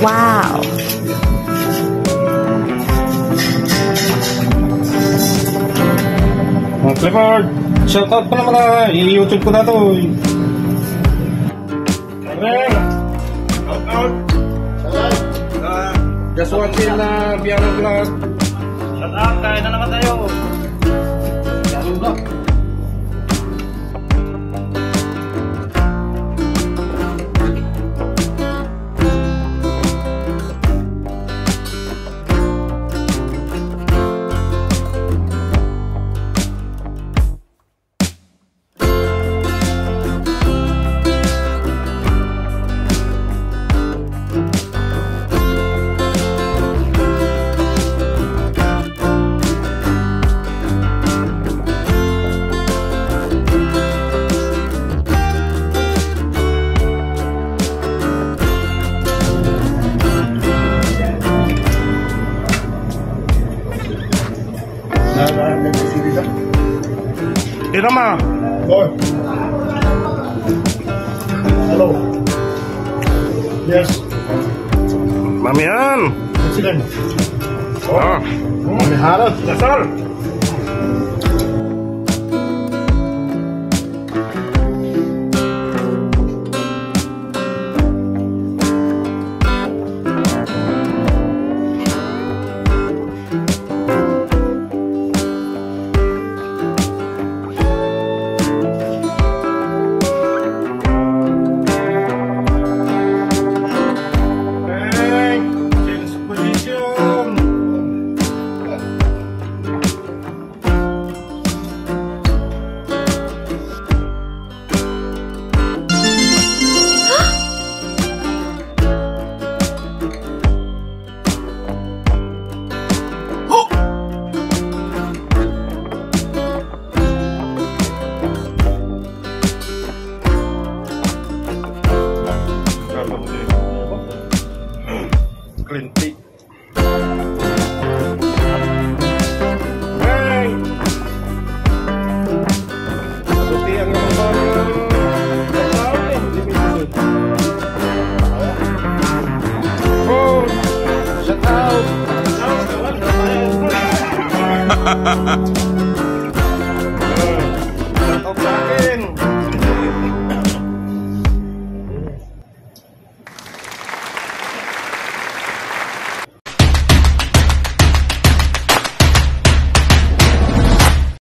Wow! Oh, Clifford, shoutout pa naman na i-YouTube ko na to. Hey! Shoutout! Uh, just watching na piano vlog. Shut up, kain na naman tayo. Piano vlog. Hey, Rama. Boy. Hello. Yes. Mamian. Yes, sir. Oh. Ah. Mamihara. Yes, sir. ha ha ha